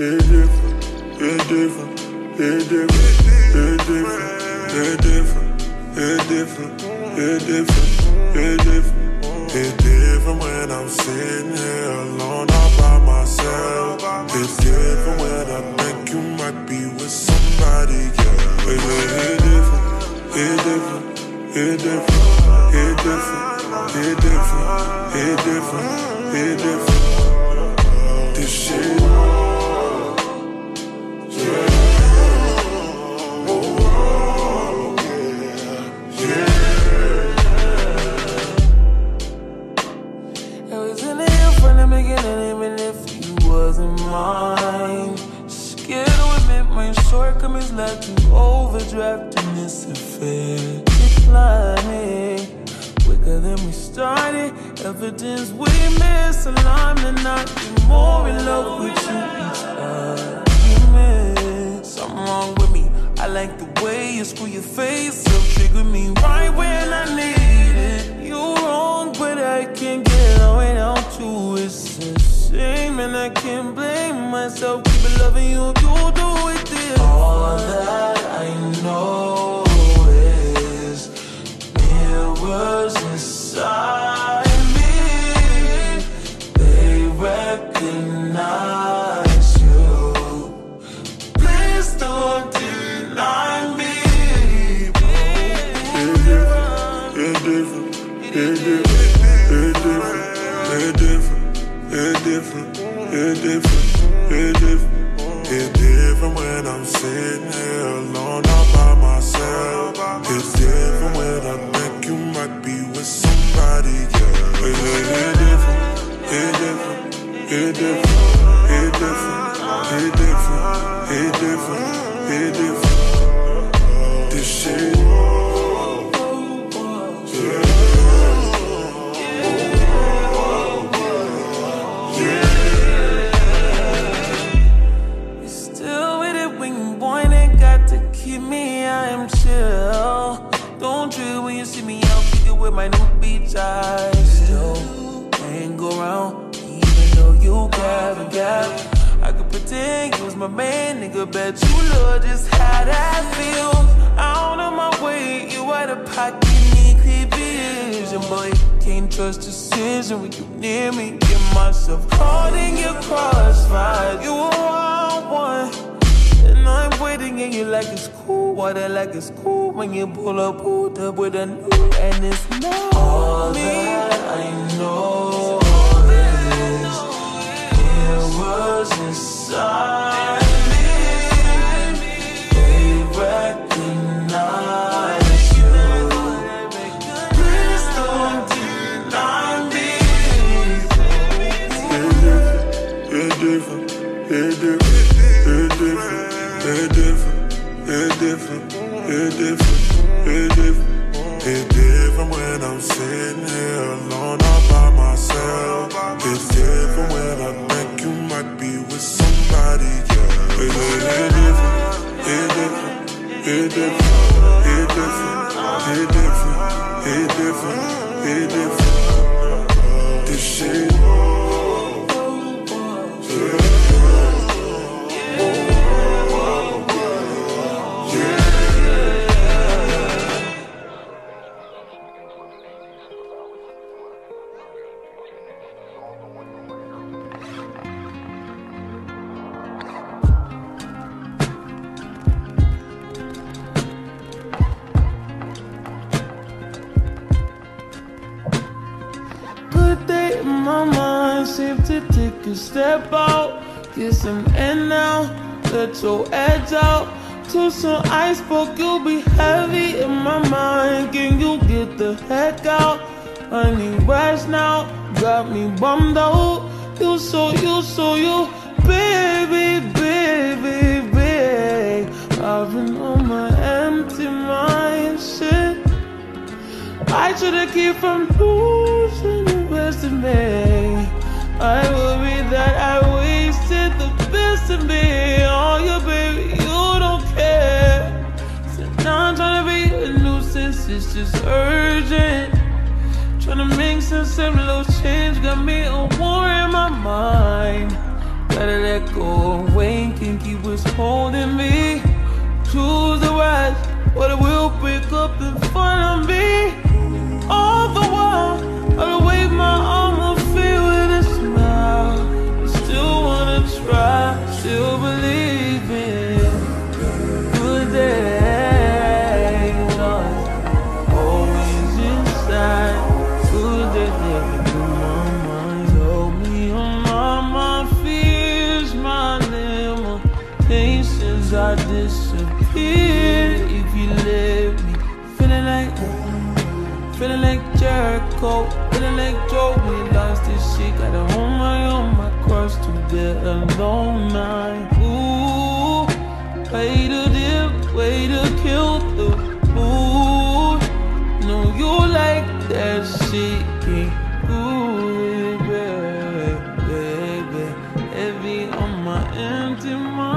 it different, it different, it different, it different, it different, it different, it different, it different. It's different when I'm sitting here alone all by myself. It's different when I think you might be with somebody else. It, it, it different, it different, it different, it different, it different, it different, it different. Wasn't mine. Scared to admit my shortcomings led to overdraft in this affair. Declining quicker than we started. Evidence we misaligned and not be more in love with you each argument. Something wrong with me. I like the way you screw your face up, trigger me right when I need shame, and I can't blame myself. Keep loving you, you do it different, it different. It's different when I'm sitting here alone all by myself. It's different when I think you might be with somebody else. It, it, it different, it different, it different, got me, I am chill. Don't trip when you see me out, it with my new beats. I Still hang around, even though you grab and gap. I could pretend you was my man, nigga, bet you love just how that feels. Out of my way, you out of pocket, need clear vision, boy. Can't trust decision when you near me. Get myself caught in your crossfire. You a wild one. And I'm waiting and you like it's cool. Water like it's cool when you pull up, pulled up with a new and it's not all me. that I know is it was inside me. They recognize you. Please don't deny me. It different, it different, it different, it different, it's different, it's different, it's different. It different when I'm sitting here alone all by myself. It's different when I think you might be with somebody else. It, it, it different, it different, it different, my mind, safe to take a step out. Get some air now, let your edge out. To some iceberg, you'll be heavy in my mind. Can you get the heck out? I need rest now, got me bummed out. You so, you so, you, baby, baby, baby. I've been on my empty mind, shit. I should've keep from losing of me. I worry that I wasted the best of me. Oh, you baby, you don't care. So now I'm trying to be a nuisance, it's just urgent. Trying to make some simple change, got me a war in my mind. Gotta let go, wait was holding me. Feeling like Jericho, feeling like Joe We lost this shit. Got a hold my own, my cross to the alone mind. Ooh, way to dip, way to kill the mood. No, you like that shit. Ooh, baby, baby, heavy on my empty mind.